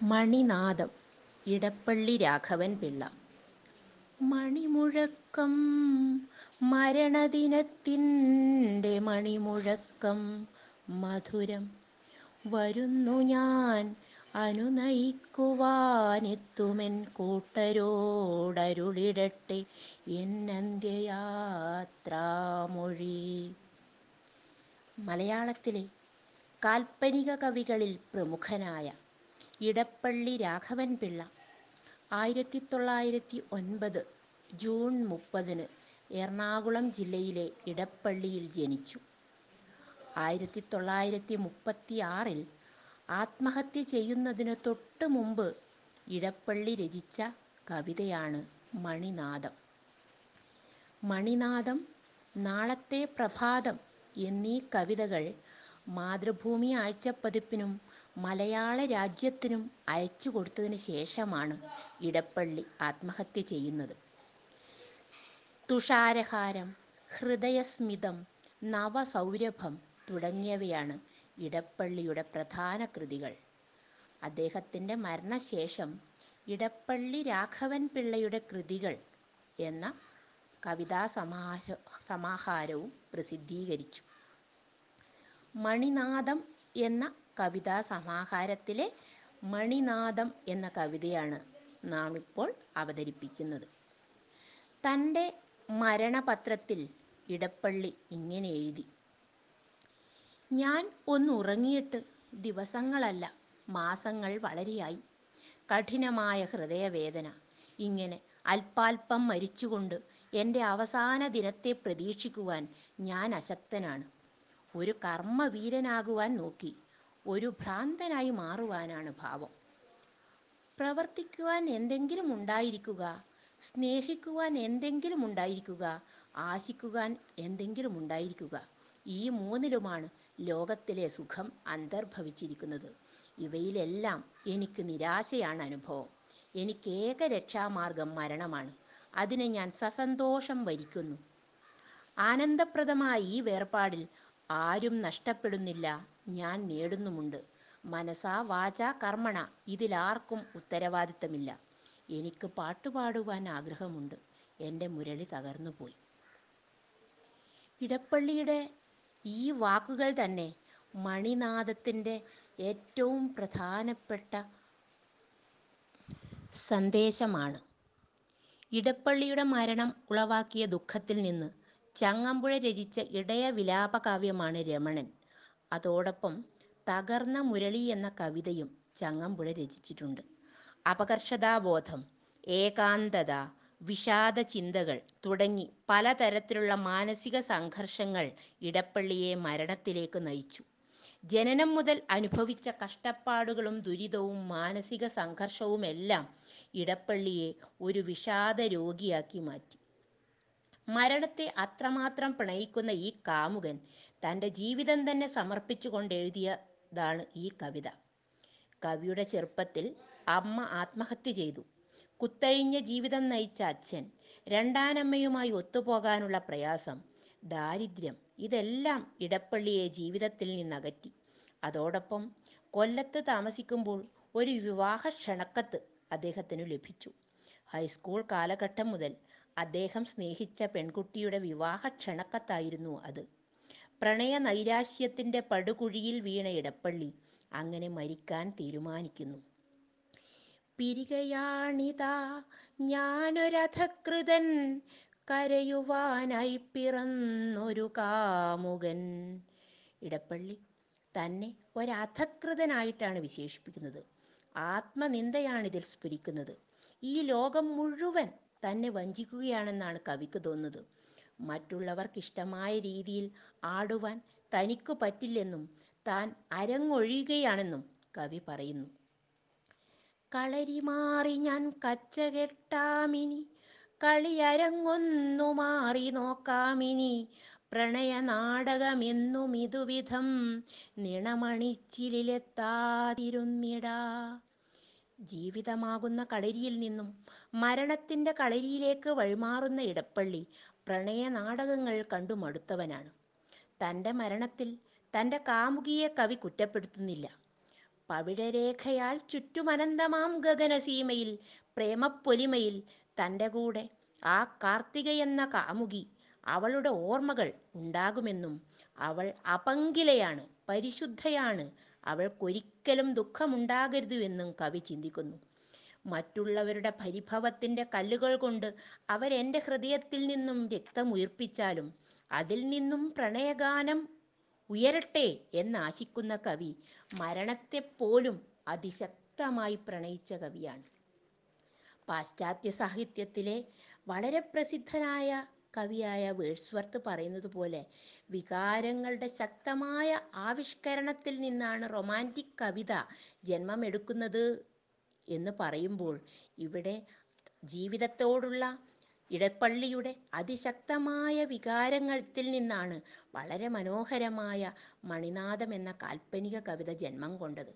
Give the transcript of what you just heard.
മണിനാദം ഇടപ്പള്ളി രാഘവൻ പിള്ള. മണിമുഴക്കം മരണദിനത്തിന്റെ മണിമുഴക്കം മധുരം വരുന്നു ഞാൻ അനുനയിക്കുവാനെത്തുമെൻ കൂട്ടരോടരുളിടട്ടെ എന്നന്ത്യയാത്രാമൊഴി മലയാളത്തിലെ കാൽപ്പനിക കവികളിൽ പ്രമുഖനായ ഇടപ്പള്ളി രാഘവൻ പിള്ള ആയിരത്തി തൊള്ളായിരത്തി ഒൻപത് ജൂൺ മുപ്പതിന് എറണാകുളം ജില്ലയിലെ ഇടപ്പള്ളിയിൽ ജനിച്ചു. ആയിരത്തി തൊള്ളായിരത്തി മുപ്പത്തി ആറിൽ ആത്മഹത്യ ചെയ്യുന്നതിന് തൊട്ട് മുമ്പ് ഇടപ്പള്ളി രചിച്ച കവിതയാണ് മണിനാദം. മണിനാദം നാളത്തെ പ്രഭാതം എന്നീ കവിതകൾ മാതൃഭൂമി ആഴ്ചപ്പതിപ്പിനും മലയാള രാജ്യത്തിനും അയച്ചു കൊടുത്തതിന് ശേഷമാണ് ഇടപ്പള്ളി ആത്മഹത്യ ചെയ്യുന്നത്. തുഷാരഹാരം ഹൃദയസ്മിതം നവസൗരഭം തുടങ്ങിയവയാണ് ഇടപ്പള്ളിയുടെ പ്രധാന കൃതികൾ. അദ്ദേഹത്തിന്റെ മരണശേഷം ഇടപ്പള്ളി രാഘവൻ പിള്ളയുടെ കൃതികൾ എന്ന കവിതാ സമാഹ സമാഹാരവും പ്രസിദ്ധീകരിച്ചു. മണിനാഥം എന്ന കവിതാ സമാഹാരത്തിലെ മണിനാദം എന്ന കവിതയാണ് നാം ഇപ്പോൾ അവതരിപ്പിക്കുന്നത്. തന്റെ മരണപത്രത്തിൽ ഇടപ്പള്ളി ഇങ്ങനെ എഴുതി. ഞാൻ ഒന്ന് ഉറങ്ങിയിട്ട് ദിവസങ്ങളല്ല മാസങ്ങൾ വളരെയായി. കഠിനമായ ഹൃദയവേദന. ഇങ്ങനെ അല്പാൽപ്പം മരിച്ചുകൊണ്ട് എന്റെ അവസാന ദിനത്തെ പ്രതീക്ഷിക്കുവാൻ ഞാൻ അശക്തനാണ്. ഒരു കർമ്മവീരനാകുവാൻ നോക്കി. ഒരു ഭ്രാന്തനായി മാറുവാനാണ് ഭാവം. പ്രവർത്തിക്കുവാൻ എന്തെങ്കിലും ഉണ്ടായിരിക്കുക സ്നേഹിക്കുവാൻ എന്തെങ്കിലും ഉണ്ടായിരിക്കുക ആശിക്കുവാൻ എന്തെങ്കിലും ഉണ്ടായിരിക്കുക ഈ മൂന്നിലുമാണ് ലോകത്തിലെ സുഖം അന്തർഭവിച്ചിരിക്കുന്നത്. ഇവയിലെല്ലാം എനിക്ക് നിരാശയാണ് അനുഭവം. എനിക്ക് ഏക രക്ഷാമാർഗം മരണമാണ്. അതിനെ ഞാൻ സസന്തോഷം വരിക്കുന്നു. ആനന്ദപ്രദമായ ഈ വേർപാടിൽ ആരും നഷ്ടപ്പെടുന്നില്ല. ഞാൻ നേടുന്നുമുണ്ട്. മനസാ വാച കർമ്മണ. ഇതിലാർക്കും ഉത്തരവാദിത്തമില്ല. എനിക്ക് പാട്ടുപാടുവാൻ ആഗ്രഹമുണ്ട്. എന്റെ മുരളി തകർന്നുപോയി ഇടപ്പള്ളിയുടെ ഈ വാക്കുകൾ തന്നെ മണിനാഥത്തിന്റെ ഏറ്റവും പ്രധാനപ്പെട്ട സന്ദേശമാണ്. ഇടപ്പള്ളിയുടെ മരണം ഉളവാക്കിയ ദുഃഖത്തിൽ നിന്ന് ചങ്ങമ്പുഴ രചിച്ച ഇടയ വിലാപകാവ്യമാണ് രമണൻ. അതോടൊപ്പം തകർന്ന മുരളി എന്ന കവിതയും ചങ്ങമ്പുഴ രചിച്ചിട്ടുണ്ട്. അപകർഷതാബോധം ഏകാന്തത വിഷാദ ചിന്തകൾ തുടങ്ങി പലതരത്തിലുള്ള മാനസിക സംഘർഷങ്ങൾ ഇടപ്പള്ളിയെ മരണത്തിലേക്ക് നയിച്ചു. ജനനം മുതൽ അനുഭവിച്ച കഷ്ടപ്പാടുകളും ദുരിതവും മാനസിക സംഘർഷവുമെല്ലാം ഇടപ്പള്ളിയെ ഒരു വിഷാദ രോഗിയാക്കി മാറ്റി. മരണത്തെ അത്രമാത്രം പ്രണയിക്കുന്ന ഈ കാമുകൻ തന്റെ ജീവിതം തന്നെ സമർപ്പിച്ചുകൊണ്ട് എഴുതിയതാണ് ഈ കവിത. കവിയുടെ ചെറുപ്പത്തിൽ അമ്മ ആത്മഹത്യ ചെയ്തു. കുത്തഴിഞ്ഞ ജീവിതം നയിച്ച അച്ഛൻ രണ്ടാനമ്മയുമായി ഒത്തുപോകാനുള്ള പ്രയാസം ദാരിദ്ര്യം ഇതെല്ലാം ഇടപ്പള്ളിയെ ജീവിതത്തിൽ നിന്നകറ്റി. അതോടൊപ്പം കൊല്ലത്ത് താമസിക്കുമ്പോൾ ഒരു വിവാഹ ക്ഷണക്കത്ത് അദ്ദേഹത്തിന് ലഭിച്ചു. ഹൈസ്കൂൾ കാലഘട്ടം മുതൽ അദ്ദേഹം സ്നേഹിച്ച പെൺകുട്ടിയുടെ വിവാഹ ക്ഷണക്കത്തായിരുന്നു അത്. പ്രണയ നൈരാശ്യത്തിന്റെ പടുകുഴിയിൽ വീണ ഇടപ്പള്ളി അങ്ങനെ മരിക്കാൻ തീരുമാനിക്കുന്നു. പിരികയാണിതാ ഞാനൊരഥകൃതൻ കരയുവാനായി പിറന്നൊരു കാമുകൻ. ഇടപ്പള്ളി തന്നെ ഒരധകൃതനായിട്ടാണ് വിശേഷിപ്പിക്കുന്നത്. ആത്മനിന്ദയാണ് ഇതിൽ സ്ഫുരിക്കുന്നത്. ഈ ലോകം മുഴുവൻ തന്നെ വഞ്ചിക്കുകയാണെന്നാണ് കവിക്ക് തോന്നുന്നത്. മറ്റുള്ളവർക്ക് ഇഷ്ടമായ രീതിയിൽ ആടുവാൻ തനിക്ക് പറ്റില്ലെന്നും താൻ അരങ്ങൊഴിയുകയാണെന്നും കവി പറയുന്നു. കളരി മാറി ഞാൻ കച്ച കെട്ടാമിനി കളിയരങ്ങൊന്നു മാറി നോക്കാമിനി പ്രണയ നാടകമെന്നും ഇതുവിധം നിണമണിച്ചിലെത്താതിരുന്നിടാ ജീവിതമാകുന്ന കളരിയിൽ നിന്നും മരണത്തിന്റെ കളരിയിലേക്ക് വഴിമാറുന്ന ഇടപ്പള്ളി പ്രണയ നാടകങ്ങൾ കണ്ടു മടുത്തവനാണ്. തന്റെ മരണത്തിൽ തന്റെ കാമുകിയെ കവി കുറ്റപ്പെടുത്തുന്നില്ല. പവിഴരേഖയാൽ ചുറ്റുമനന്തമാം ഗഗനസീമയിൽ പ്രേമപ്പൊലിമയിൽ തന്റെ കൂടെ ആ കാർത്തിക എന്ന കാമുകി അവളുടെ ഓർമ്മകൾ ഉണ്ടാകുമെന്നും അവൾ അപങ്കിലയാണ് പരിശുദ്ധയാണ് അവൾക്കൊരിക്കലും ദുഃഖമുണ്ടാകരുത് എന്നും കവി ചിന്തിക്കുന്നു. മറ്റുള്ളവരുടെ പരിഭവത്തിന്റെ കല്ലുകൾ കൊണ്ട് അവരെന്റെ ഹൃദയത്തിൽ നിന്നും രക്തമുയർപ്പിച്ചാലും അതിൽ നിന്നും പ്രണയഗാനം ഉയരട്ടെ എന്നാശിക്കുന്ന കവി മരണത്തെപ്പോലും അതിശക്തമായി പ്രണയിച്ച കവിയാണ്. പാശ്ചാത്യ സാഹിത്യത്തിലെ വളരെ പ്രസിദ്ധനായ കവിയായ വേഴ്സ്വർത്ത് പറയുന്നത് പോലെ വികാരങ്ങളുടെ ശക്തമായ ആവിഷ്കരണത്തിൽ നിന്നാണ് റൊമാന്റിക് കവിത ജന്മമെടുക്കുന്നത് എന്ന് പറയുമ്പോൾ ഇവിടെ ജീവിതത്തോടുള്ള ഇടപ്പള്ളിയുടെ അതിശക്തമായ വികാരങ്ങളിൽ നിന്നാണ് വളരെ മനോഹരമായ മണിനാഥം എന്ന കാൽപ്പനിക കവിത ജന്മം കൊണ്ടത്.